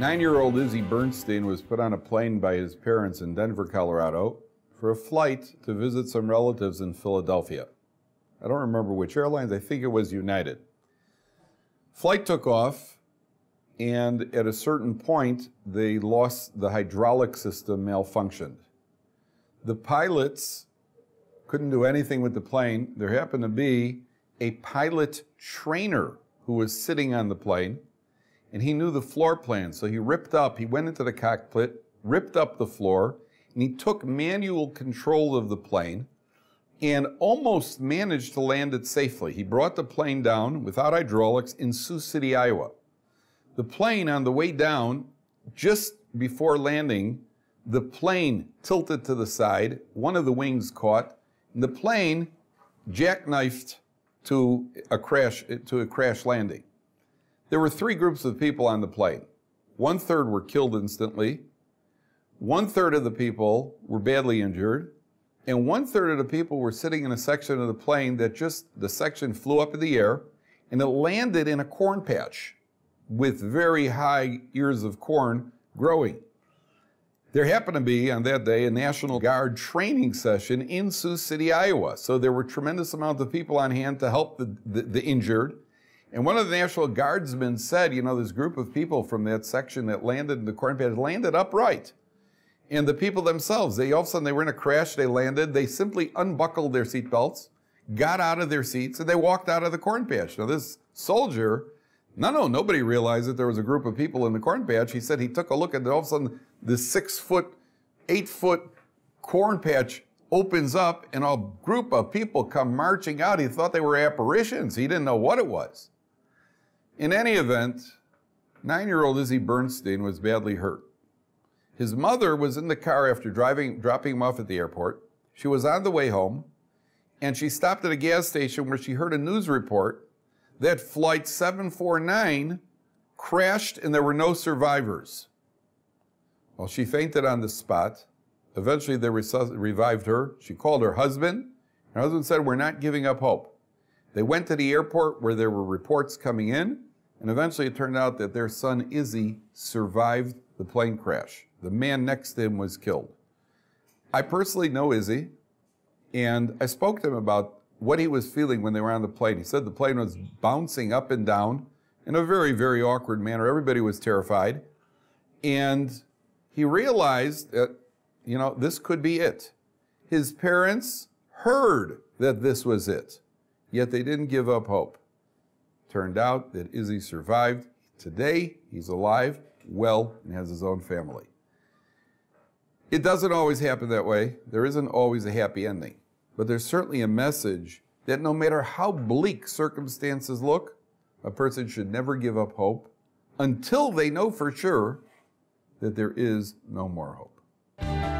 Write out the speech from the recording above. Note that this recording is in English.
Nine year old Izzy Bernstein was put on a plane by his parents in Denver, Colorado, for a flight to visit some relatives in Philadelphia. I don't remember which airlines, I think it was United. Flight took off, and at a certain point, they lost the hydraulic system, malfunctioned. The pilots couldn't do anything with the plane. There happened to be a pilot trainer who was sitting on the plane and he knew the floor plan. So he ripped up, he went into the cockpit, ripped up the floor, and he took manual control of the plane and almost managed to land it safely. He brought the plane down without hydraulics in Sioux City, Iowa. The plane on the way down, just before landing, the plane tilted to the side, one of the wings caught, and the plane jackknifed to a crash to a crash landing. There were three groups of people on the plane. One third were killed instantly. One third of the people were badly injured. And one third of the people were sitting in a section of the plane that just, the section flew up in the air and it landed in a corn patch with very high ears of corn growing. There happened to be on that day a National Guard training session in Sioux City, Iowa. So there were tremendous amounts of people on hand to help the, the, the injured. And one of the National Guardsmen said, you know, this group of people from that section that landed in the corn patch landed upright. And the people themselves, they all of a sudden they were in a crash, they landed, they simply unbuckled their seatbelts, got out of their seats, and they walked out of the corn patch. Now this soldier, no, no, nobody realized that there was a group of people in the corn patch. He said he took a look it, all of a sudden this six foot, eight foot corn patch opens up and a group of people come marching out. He thought they were apparitions. He didn't know what it was. In any event, nine year old Izzy Bernstein was badly hurt. His mother was in the car after driving, dropping him off at the airport. She was on the way home, and she stopped at a gas station where she heard a news report that Flight 749 crashed and there were no survivors. Well, she fainted on the spot. Eventually, they revived her. She called her husband. Her husband said, We're not giving up hope. They went to the airport where there were reports coming in. And eventually it turned out that their son Izzy survived the plane crash. The man next to him was killed. I personally know Izzy, and I spoke to him about what he was feeling when they were on the plane. He said the plane was bouncing up and down in a very, very awkward manner. Everybody was terrified. And he realized that, you know, this could be it. His parents heard that this was it, yet they didn't give up hope. Turned out that Izzy survived. Today, he's alive, well, and has his own family. It doesn't always happen that way. There isn't always a happy ending. But there's certainly a message that no matter how bleak circumstances look, a person should never give up hope until they know for sure that there is no more hope.